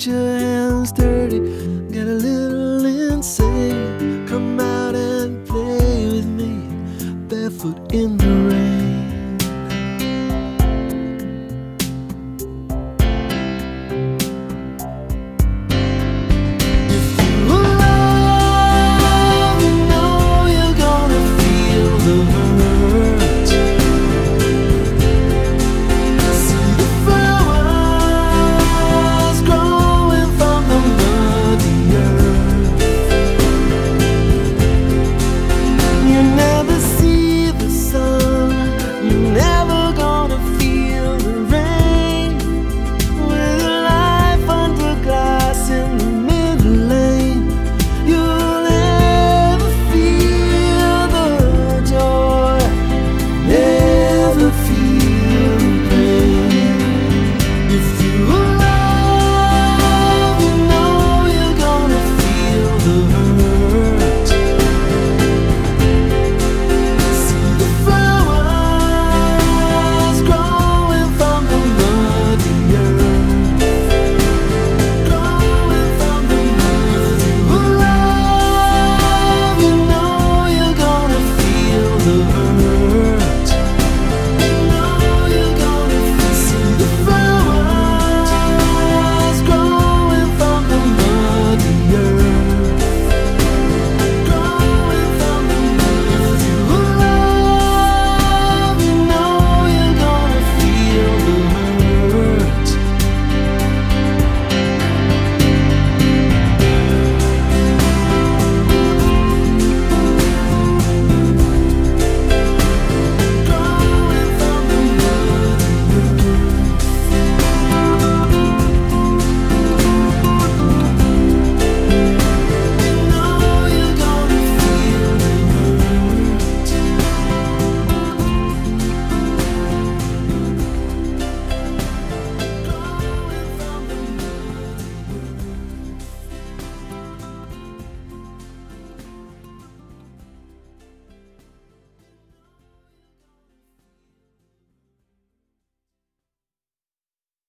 get your hands dirty, get a little insane. Come out and play with me, barefoot in the